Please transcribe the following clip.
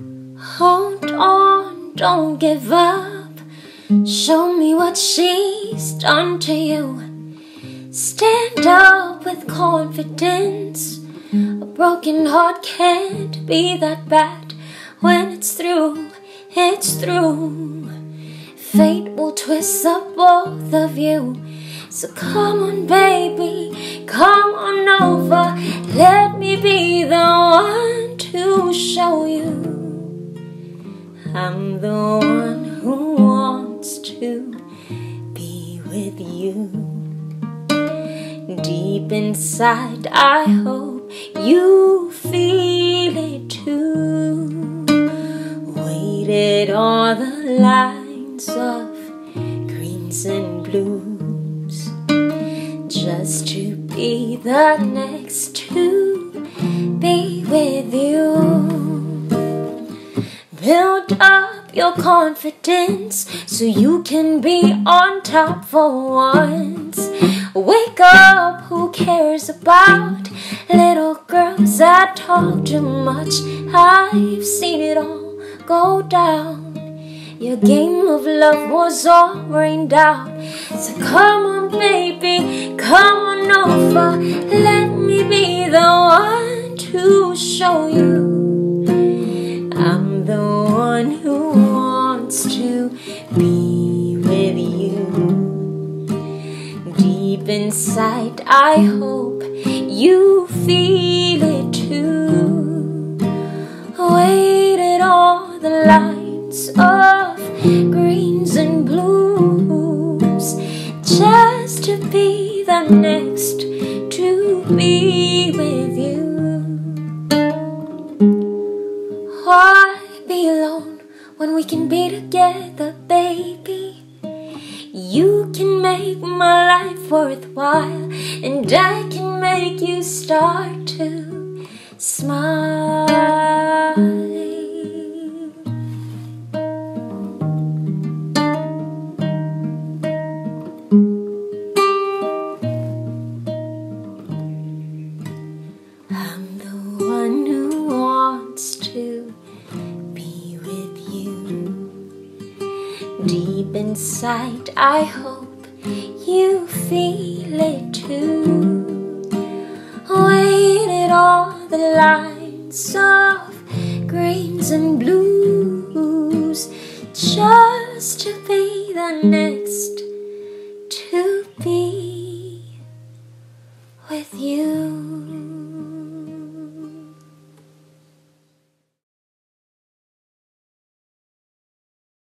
Hold on, don't give up. Show me what she's done to you. Stand up with confidence. A broken heart can't be that bad. When it's through, it's through. Fate will twist up both of you. So come on, baby, come on over. Let me be the one to show you. I'm the one who wants to be with you. Deep inside, I hope you feel it too. Waited all the lines of greens and blues just to be the next to your confidence so you can be on top for once. Wake up, who cares about little girls that talk too much? I've seen it all go down. Your game of love was all rained out. So come on, baby, come on over. Let me be the one to show you. I'm the one who be with you. Deep inside, I hope you feel it too. Waited all the lights of greens and blues just to be the next to be with you. Alone when we can be together, baby? You can make my life worthwhile, and I can make you start to smile. Deep inside, I hope you feel it too. Waited all the lines of greens and blues just to be the next to